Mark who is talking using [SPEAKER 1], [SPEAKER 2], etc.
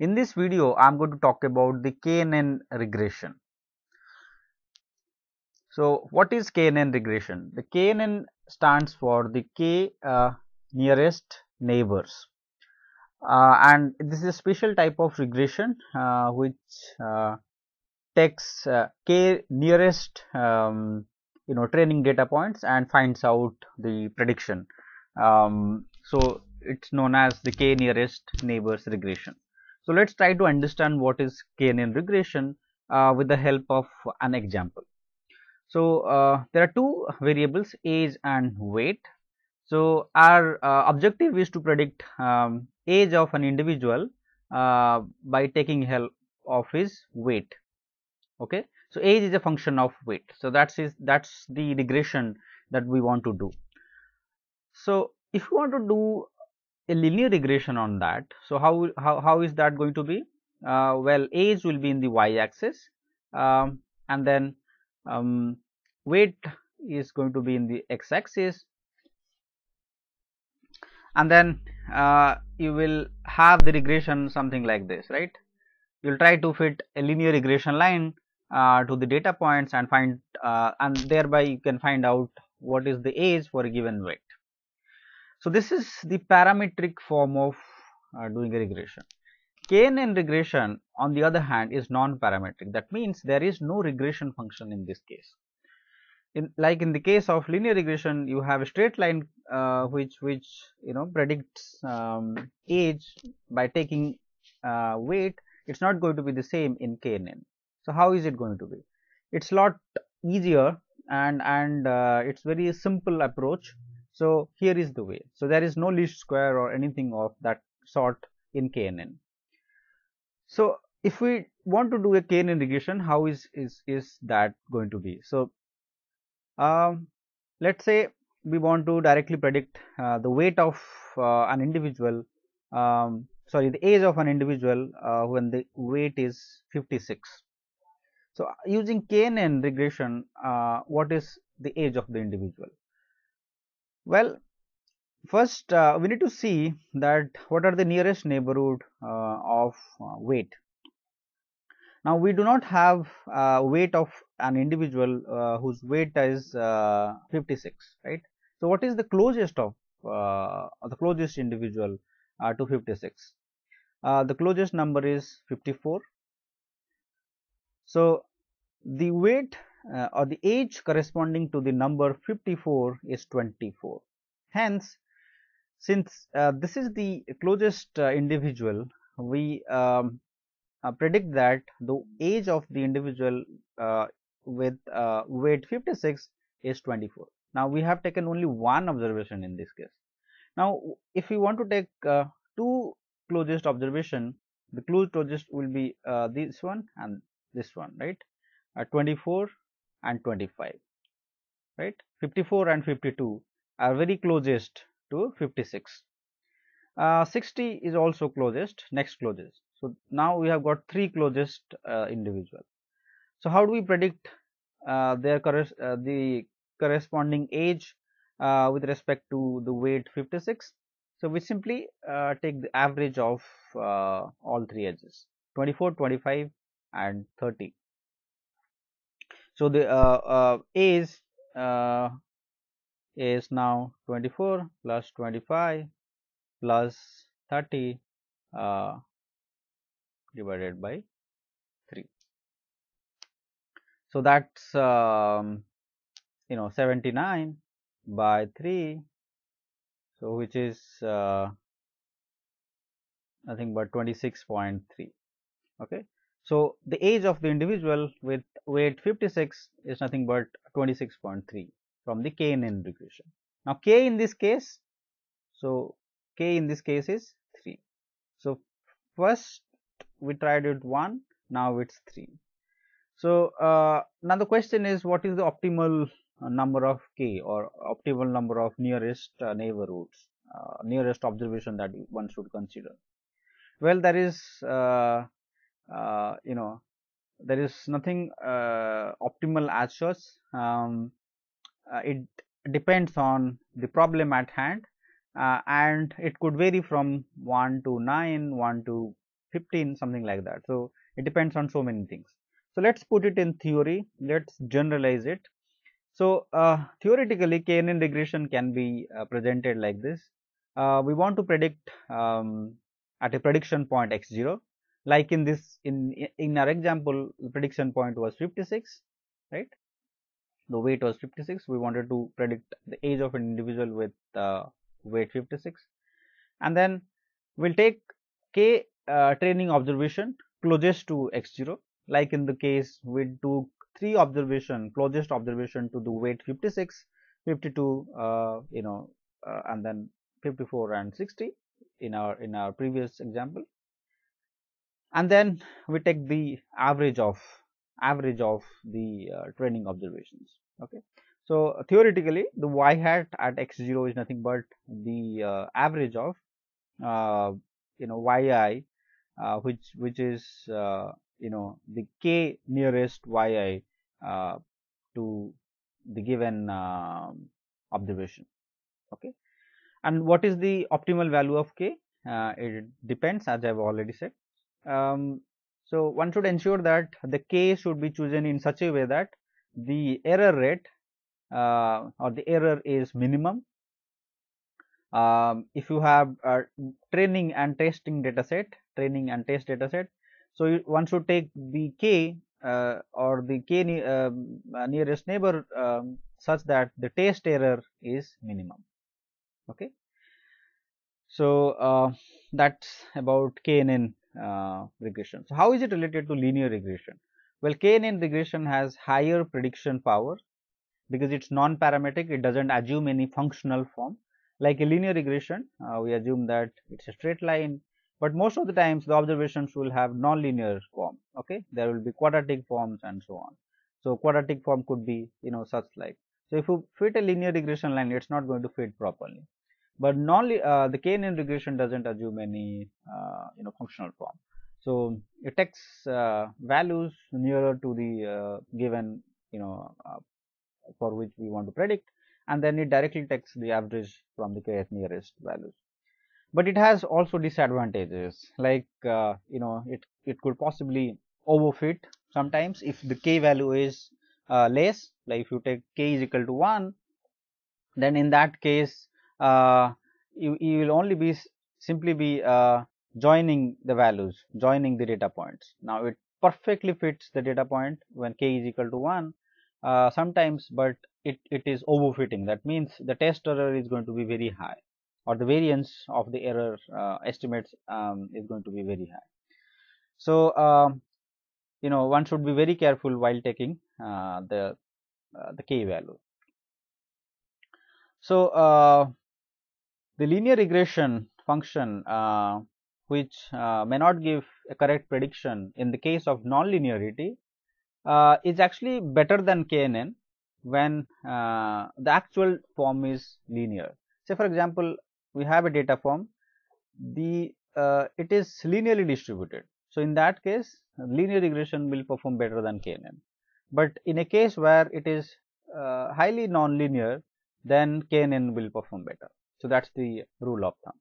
[SPEAKER 1] In this video, I am going to talk about the KNN regression. So, what is KNN regression? The KNN stands for the K uh, nearest neighbors uh, and this is a special type of regression uh, which uh, takes uh, K nearest um, you know training data points and finds out the prediction. Um, so, it is known as the K nearest neighbors regression. So, let us try to understand what is KNN regression uh, with the help of an example. So, uh, there are two variables age and weight. So, our uh, objective is to predict um, age of an individual uh, by taking help of his weight. Okay. So, age is a function of weight. So, that's is that's the regression that we want to do. So, if you want to do a linear regression on that, so how how, how is that going to be? Uh, well, age will be in the y axis um, and then um, weight is going to be in the x axis and then uh, you will have the regression something like this right you will try to fit a linear regression line uh, to the data points and find uh, and thereby you can find out what is the age for a given weight. So, this is the parametric form of uh, doing a regression. KNN regression on the other hand is non-parametric that means there is no regression function in this case. In like in the case of linear regression you have a straight line uh, which which you know predicts um, age by taking uh, weight it is not going to be the same in KNN. So, how is it going to be? It is a lot easier and and uh, it is very simple approach. So, here is the way. So, there is no least square or anything of that sort in KNN. So, if we want to do a KNN regression, how is, is, is that going to be? So, um, let us say we want to directly predict uh, the weight of uh, an individual um, sorry the age of an individual uh, when the weight is 56. So, using KNN regression uh, what is the age of the individual? Well first uh, we need to see that what are the nearest neighborhood uh, of weight. Now, we do not have weight of an individual whose weight is 56 right. So, what is the closest of the closest individual to 56? uh, the closest number is 54. So, the weight uh, or the age corresponding to the number 54 is 24. Hence, since uh, this is the closest uh, individual, we um, uh, predict that the age of the individual uh, with weight 56 is 24. Now, we have taken only one observation in this case. Now, if we want to take two closest observation the closest will be uh, this one and this one right uh, 24 and 25 right? 54 and 52 are very closest to 56 uh, 60 is also closest next closest. So now we have got three closest uh, individual. So how do we predict uh, their uh, the corresponding age with respect to the weight 56 so, we simply uh, take the average of uh, all three edges 24, 25 and 30. So, the uh, age uh, uh, is now 24 plus 25 plus 30 uh, divided by 3. So, that is um, you know 79 by 3 so which is uh, nothing but 26.3 okay so the age of the individual with weight 56 is nothing but 26.3 from the KNN regression now k in this case so k in this case is 3 so first we tried it 1 now it's 3 so uh, now the question is what is the optimal number of k or optimal number of nearest uh, neighborhoods uh, nearest observation that one should consider? Well there is uh, uh you know there is nothing uh, optimal as such um, uh, it depends on the problem at hand and it could vary from 1 to 9 1 to 15 something like that. So, it depends on so many things. So, let us put it in theory, let us generalize it. So, uh, theoretically KNN regression can be uh, presented like this. Uh, we want to predict um, at a prediction point x 0 like in this in in our example the prediction point was 56 right? The weight was 56 we wanted to predict the age of an individual with uh, weight 56 and then we'll take k uh, training observation closest to x0 like in the case we took three observation closest observation to the weight 56 52 uh, you know uh, and then 54 and 60 in our in our previous example and then we take the average of average of the uh, training observations okay? So theoretically the y hat at x0 is nothing but the uh, average of uh, you know yi uh, which which is uh, you know the k nearest yi uh, to the given um, observation okay? And what is the optimal value of k? It depends as i have already said um, so one should ensure that the k should be chosen in such a way that the error rate uh, or the error is minimum. Um, if you have a training and testing data set, training and test data set, so you, one should take the k uh, or the k ne um, uh, nearest neighbor um, such that the test error is minimum. Okay. So uh, that's about KNN uh, regression. So, how is it related to linear regression? Well, KNN regression has higher prediction power because it is non-parametric, it does not assume any functional form. Like a linear regression, uh, we assume that it is a straight line, but most of the times the observations will have non-linear form, okay. There will be quadratic forms and so on. So, quadratic form could be you know such like. So, if you fit a linear regression line, it is not going to fit properly but non uh, the KNN regression doesn't assume any uh, you know functional form. So it takes uh, values nearer to the uh, given you know uh, for which we want to predict and then it directly takes the average from the kth nearest values. But it has also disadvantages like uh, you know it, it could possibly overfit sometimes if the k value is less like if you take k is equal to 1 then in that case you, you will only be simply be uh, joining the values, joining the data points. Now, it perfectly fits the data point when k is equal to 1 uh, sometimes, but it, it is overfitting that means the test error is going to be very high or the variance of the error uh, estimates um, is going to be very high. So, um, you know one should be very careful while taking uh, the uh, the k value. So, uh, the linear regression function uh, which uh, may not give a correct prediction in the case of non-linearity uh, is actually better than KNN when uh, the actual form is linear. Say for example, we have a data form, the uh, it is linearly distributed. So, in that case linear regression will perform better than KNN, but in a case where it is uh, highly non-linear then KNN will perform better. So, that is the rule of thumb.